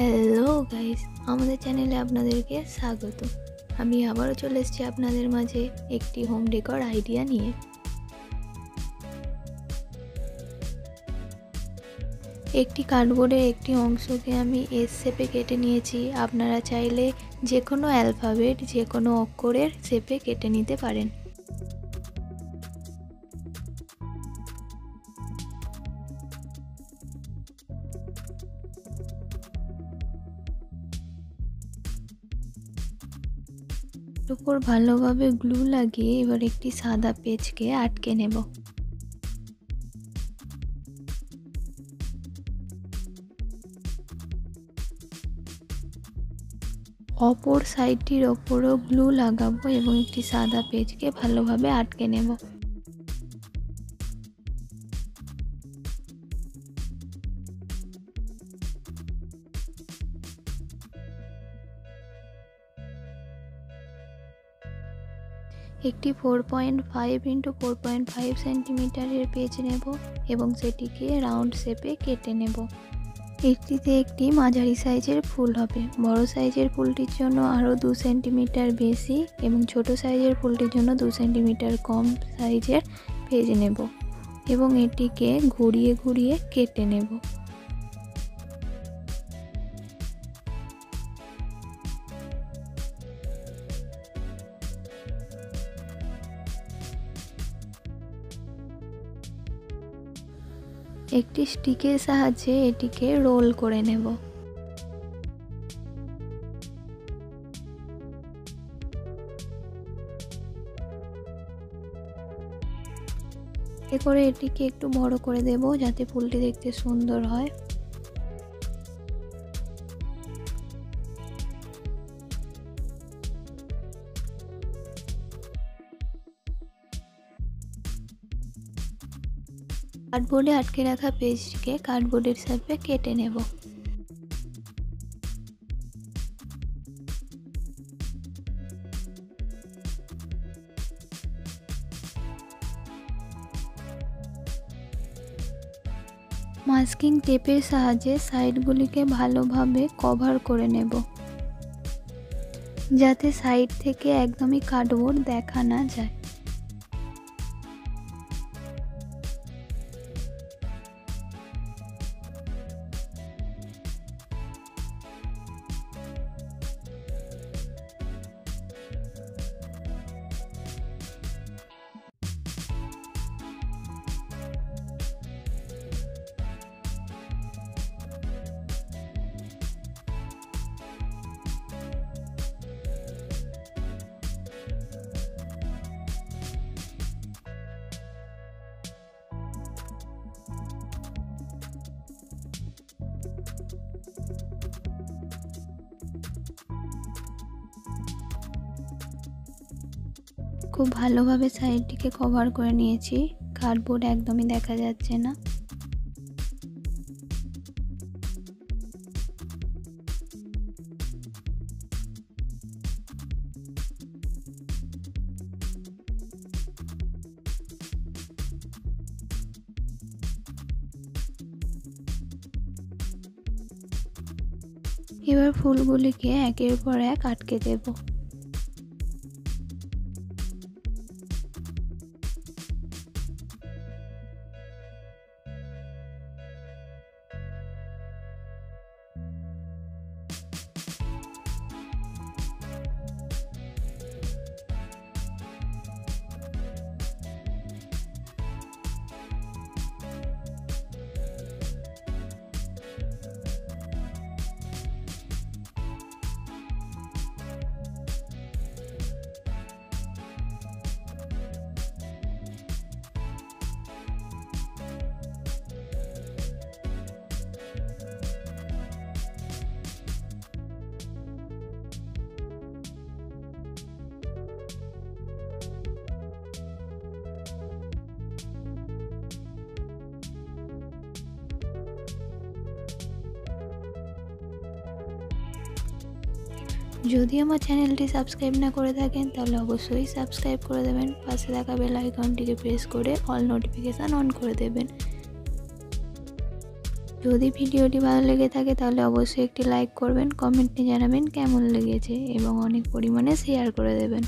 Hello guys আমাদের চ্যানেলে আপনাদেরকে স্বাগত। আমি আবারও চলে এসেছি আপনাদের মাঝে একটি হোম ডেকর আইডিয়া নিয়ে। একটি কার্ডবোর্ডের একটি অংশকে আমি এস শেপে কেটে নিয়েছি। আপনারা চাইলে যে কোনো অ্যালফাবেট যে কোনো অক্ষরের শেপে কেটে নিতে পারেন। উপর ভালোভাবে গ্লু লাগিয়ে এবার একটি সাদা পেজকে আটকে নেব। অপর সাইডটির ওপরও গ্লু লাগাবো এবং একটি সাদা পেজকে ভালোভাবে আটকে নেব। একটি four point five into four point five সেন্টিমিটারের page নেব এবং সেটিকে রাউন্ড শেপে কেটে নেব। এটিতে একটি মাঝারি সাইজের ফুল হবে। বড় সাইজের ফুলটির জন্য আরও দু সেন্টিমিটার বেশি এবং ছোট সাইজের ফুলটির জন্য দু সেন্টিমিটার কম সাইজের পেজ নেব এবং এটিকে ঘুরিয়ে ঘুরিয়ে কেটে নেব। একটি স্টিকের সাহায্যে এটিকে রোল করে নেব। এ করে এটিকে একটু বড় করে দেব যাতে ফুলটি দেখতে সুন্দর হয়। কার্ডবোর্ডে আটকে রাখা পেজটিকে কার্ডবোর্ডের সাথে কেটে নেব। মাস্কিং টেপের সাহায্যে সাইডগুলিকে ভালোভাবে কভার করে নেব। যাতে সাইড থেকে একদমই কার্ডবোর্ড দেখা না যায়। খুব ভালোভাবে সাইডটিকে কভার করে নিয়েছি। কার্ডবোর্ড একদমই দেখা যাচ্ছে না। এবার ফুলগুলিকে একের পর এক আটকে দেবো। যদি আমার চ্যানেলটি সাবস্ক্রাইব না করে থাকেন, তাহলে অবশ্যই সাবস্ক্রাইব করে দেবেন। পাশে থাকা বেল আইকনটিকে প্রেস করে অল নোটিফিকেশান অন করে দেবেন। যদি ভিডিওটি ভালো লেগে থাকে, তাহলে অবশ্যই একটি লাইক করবেন, কমেন্টে জানাবেন কেমন লেগেছে এবং অনেক পরিমাণে শেয়ার করে দেবেন।